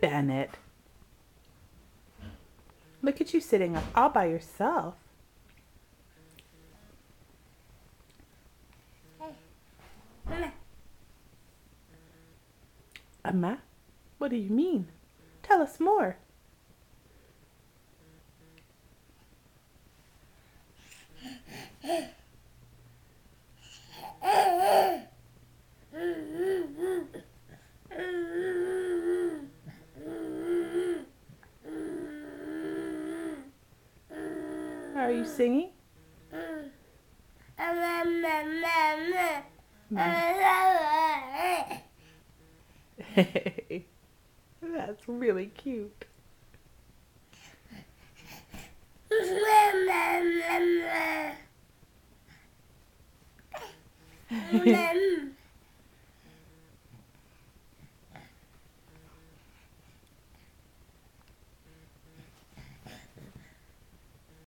Bennett. Look at you sitting up all by yourself. Emma, what do you mean? Tell us more. Are you singing? That's really cute.